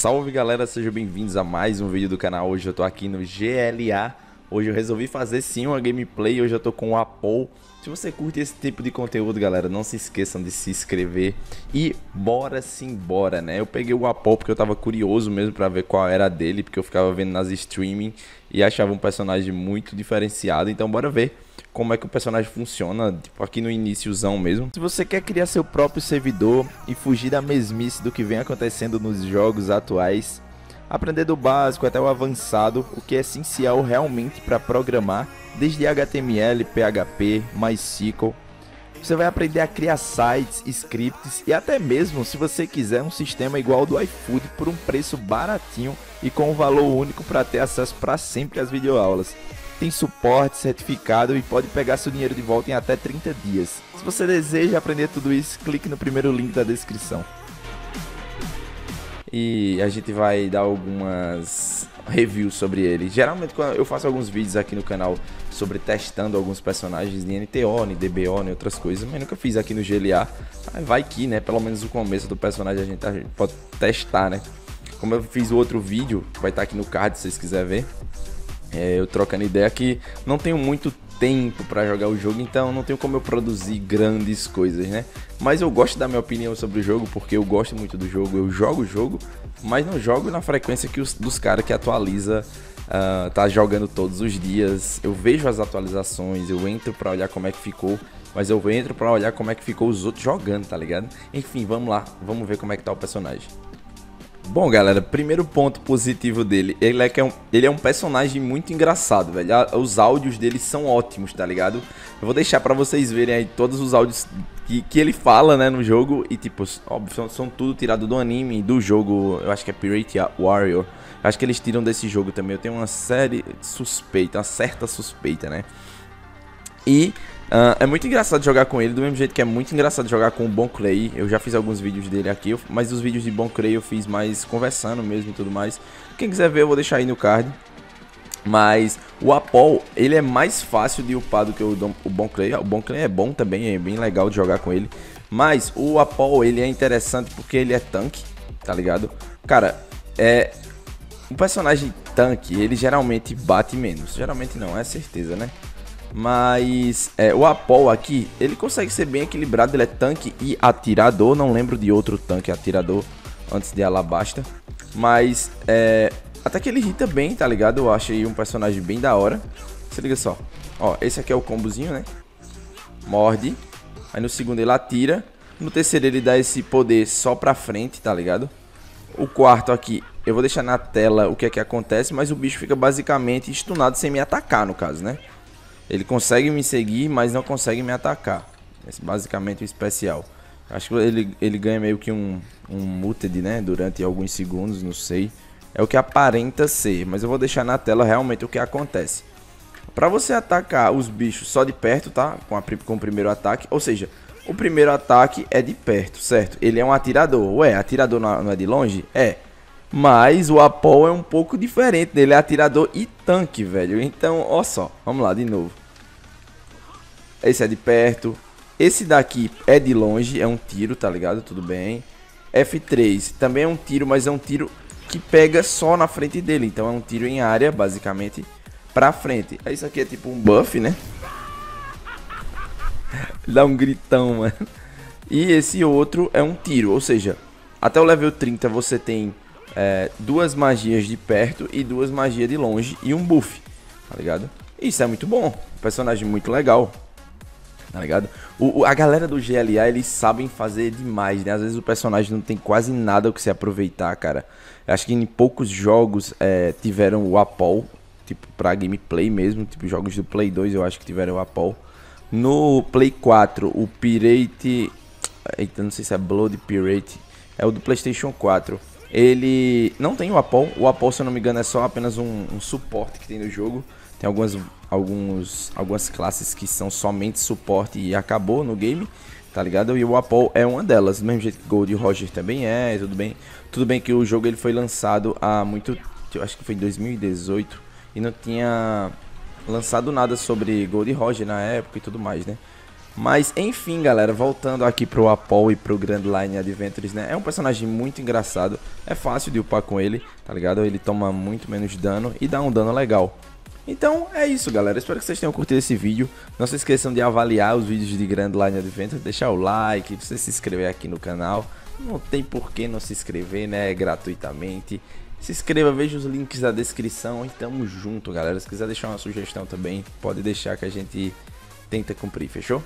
salve galera, sejam bem-vindos a mais um vídeo do canal. Hoje eu tô aqui no GLA. Hoje eu resolvi fazer sim uma gameplay, hoje eu tô com o Apple. Se você curte esse tipo de conteúdo, galera, não se esqueçam de se inscrever e bora sim, bora, né? Eu peguei o Apple porque eu tava curioso mesmo pra ver qual era dele, porque eu ficava vendo nas streaming e achava um personagem muito diferenciado, então bora ver como é que o personagem funciona, tipo aqui no iníciozão mesmo. Se você quer criar seu próprio servidor e fugir da mesmice do que vem acontecendo nos jogos atuais, aprender do básico até o avançado, o que é essencial realmente para programar, desde HTML, PHP, MySQL. Você vai aprender a criar sites, scripts e até mesmo, se você quiser, um sistema igual ao do iFood por um preço baratinho e com um valor único para ter acesso para sempre às videoaulas tem suporte certificado e pode pegar seu dinheiro de volta em até 30 dias. Se você deseja aprender tudo isso, clique no primeiro link da descrição. E a gente vai dar algumas reviews sobre ele. Geralmente quando eu faço alguns vídeos aqui no canal sobre testando alguns personagens de NTO, DBO e outras coisas, mas nunca fiz aqui no GLA. Vai que, né, pelo menos o começo do personagem a gente, a gente pode testar, né? Como eu fiz o outro vídeo, vai estar aqui no card se vocês quiserem ver. É, eu trocando ideia que não tenho muito tempo para jogar o jogo, então não tenho como eu produzir grandes coisas, né? Mas eu gosto da minha opinião sobre o jogo porque eu gosto muito do jogo, eu jogo o jogo, mas não jogo na frequência que os dos caras que atualiza uh, tá jogando todos os dias. Eu vejo as atualizações, eu entro para olhar como é que ficou, mas eu entro para olhar como é que ficou os outros jogando, tá ligado? Enfim, vamos lá, vamos ver como é que tá o personagem. Bom, galera, primeiro ponto positivo dele, ele é que é um, ele é um personagem muito engraçado, velho. Os áudios dele são ótimos, tá ligado? Eu vou deixar para vocês verem aí todos os áudios que, que ele fala, né, no jogo. E, tipo, óbvio, são, são tudo tirado do anime, do jogo, eu acho que é Pirate Warrior. Eu acho que eles tiram desse jogo também. Eu tenho uma série suspeita, uma certa suspeita, né? E Uh, é muito engraçado jogar com ele, do mesmo jeito que é muito engraçado jogar com o Bon Clay. Eu já fiz alguns vídeos dele aqui, mas os vídeos de Bon Clay eu fiz mais conversando mesmo e tudo mais. Quem quiser ver, eu vou deixar aí no card. Mas o Apol, ele é mais fácil de upar do que o, o Bon Clay. O Bon Clay é bom também, é bem legal de jogar com ele. Mas o Apol, ele é interessante porque ele é tanque, tá ligado? Cara, é... Um personagem tanque, ele geralmente bate menos. Geralmente não, é certeza, né? Mas é, o Apol aqui, ele consegue ser bem equilibrado, ele é tanque e atirador. Não lembro de outro tanque atirador antes de Alabasta. Mas é, até que ele irrita bem, tá ligado? Eu achei um personagem bem da hora. Se liga só. Ó, esse aqui é o combozinho, né? Morde. Aí no segundo ele atira. No terceiro ele dá esse poder só pra frente, tá ligado? O quarto aqui, eu vou deixar na tela o que é que acontece, mas o bicho fica basicamente stunado sem me atacar, no caso, né? Ele consegue me seguir, mas não consegue me atacar. Esse é basicamente o especial. Acho que ele, ele ganha meio que um, um muted, né? Durante alguns segundos, não sei. É o que aparenta ser, mas eu vou deixar na tela realmente o que acontece. Para você atacar os bichos só de perto, tá? Com, a, com o primeiro ataque. Ou seja, o primeiro ataque é de perto, certo? Ele é um atirador. Ué, atirador não é de longe? É. Mas o Apol é um pouco diferente. Ele é atirador e tanque, velho. Então, ó só. Vamos lá, de novo. Esse é de perto. Esse daqui é de longe, é um tiro, tá ligado? Tudo bem. F3 também é um tiro, mas é um tiro que pega só na frente dele. Então é um tiro em área, basicamente, pra frente. Isso aqui é tipo um buff, né? Dá um gritão, mano. E esse outro é um tiro, ou seja, até o level 30 você tem é, duas magias de perto e duas magias de longe e um buff, tá ligado? Isso é muito bom, personagem muito legal tá ligado? O, a galera do GLA, eles sabem fazer demais, né? Às vezes o personagem não tem quase nada o que se aproveitar, cara. Acho que em poucos jogos é, tiveram o Apol, tipo, pra gameplay mesmo, tipo, jogos do Play 2 eu acho que tiveram o Apol. No Play 4, o Pirate... Eita, não sei se é Blood Pirate. É o do Playstation 4. Ele não tem o Apol. O Apol, se eu não me engano, é só apenas um, um suporte que tem no jogo. Tem algumas, alguns, algumas classes que são somente suporte e acabou no game, tá ligado? E o Apple é uma delas, do mesmo jeito que Gold Roger também é, tudo bem. Tudo bem que o jogo ele foi lançado há muito, eu acho que foi em 2018 e não tinha lançado nada sobre Gold Roger na época e tudo mais, né? Mas enfim, galera, voltando aqui pro Apol e pro Grand Line Adventures, né? É um personagem muito engraçado, é fácil de upar com ele, tá ligado? Ele toma muito menos dano e dá um dano legal. Então é isso, galera. Espero que vocês tenham curtido esse vídeo. Não se esqueçam de avaliar os vídeos de Grand Line Adventure, deixar o like, você se inscrever aqui no canal. Não tem por que não se inscrever, né? Gratuitamente. Se inscreva, veja os links da descrição e tamo junto, galera. Se quiser deixar uma sugestão também, pode deixar que a gente tenta cumprir, fechou?